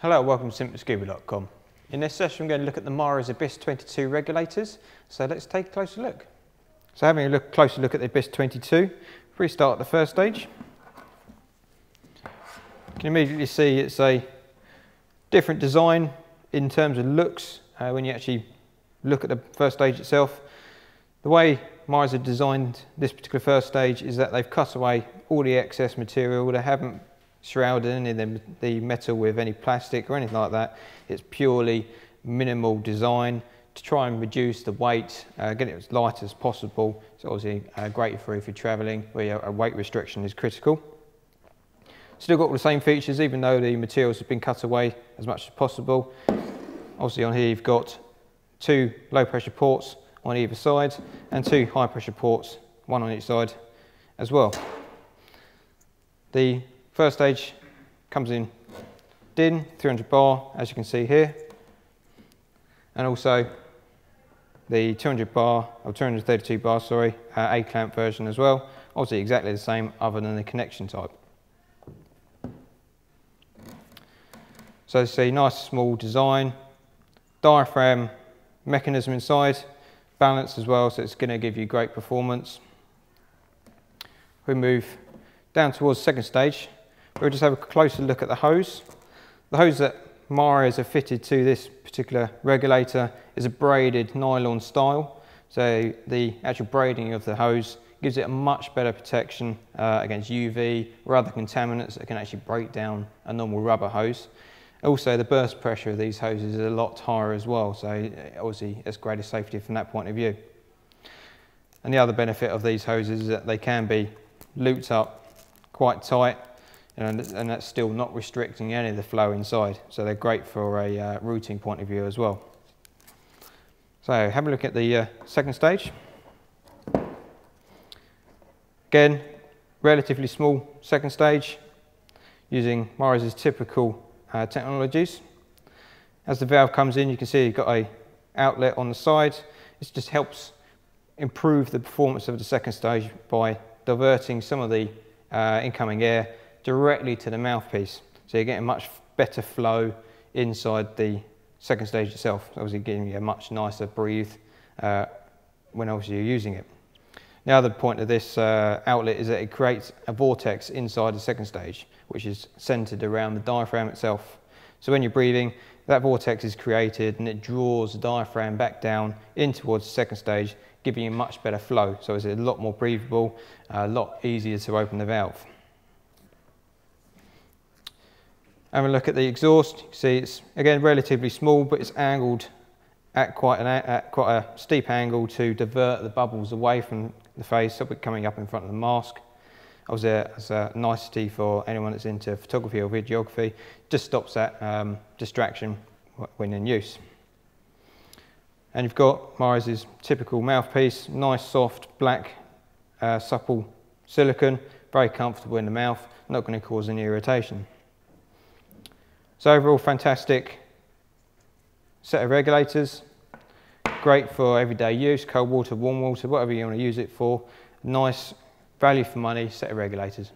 Hello, welcome to simplyscuba.com. In this session I'm going to look at the Mares Abyss 22 regulators, so let's take a closer look. So having a look, closer look at the Abyss 22, if we start at the first stage, you can immediately see it's a different design in terms of looks uh, when you actually look at the first stage itself. The way Mares have designed this particular first stage is that they've cut away all the excess material, they haven't shrouded any of the, the metal with any plastic or anything like that. It's purely minimal design to try and reduce the weight, uh, get it as light as possible. It's obviously uh, great for if you're travelling where a weight restriction is critical. Still got all the same features even though the materials have been cut away as much as possible. Obviously on here you've got two low pressure ports on either side and two high pressure ports, one on each side as well. The First stage comes in DIN, 300 bar, as you can see here. And also the 200 bar, or 232 bar, sorry, uh, A-clamp version as well. Obviously exactly the same other than the connection type. So a nice small design, diaphragm mechanism inside, balanced as well, so it's going to give you great performance. We move down towards second stage, We'll just have a closer look at the hose. The hose that Mares have fitted to this particular regulator is a braided nylon style. So the actual braiding of the hose gives it a much better protection uh, against UV or other contaminants that can actually break down a normal rubber hose. Also, the burst pressure of these hoses is a lot higher as well, so obviously it's greater safety from that point of view. And the other benefit of these hoses is that they can be looped up quite tight and, and that's still not restricting any of the flow inside. So they're great for a uh, routing point of view as well. So have a look at the uh, second stage. Again, relatively small second stage using Mares typical uh, technologies. As the valve comes in, you can see you've got a outlet on the side. This just helps improve the performance of the second stage by diverting some of the uh, incoming air directly to the mouthpiece. So you're getting much better flow inside the second stage itself, obviously giving you a much nicer breathe uh, when obviously you're using it. Now, the other point of this uh, outlet is that it creates a vortex inside the second stage, which is centered around the diaphragm itself. So when you're breathing, that vortex is created and it draws the diaphragm back down in towards the second stage, giving you much better flow. So it's a lot more breathable, a lot easier to open the valve. Having a look at the exhaust, you see it's again relatively small, but it's angled at quite, an, at quite a steep angle to divert the bubbles away from the face, so it coming up in front of the mask. Obviously, as a nicety for anyone that's into photography or videography, just stops that um, distraction when in use. And you've got Mares typical mouthpiece, nice, soft, black, uh, supple silicone, very comfortable in the mouth, not going to cause any irritation. So overall, fantastic set of regulators. Great for everyday use, cold water, warm water, whatever you want to use it for. Nice value for money set of regulators.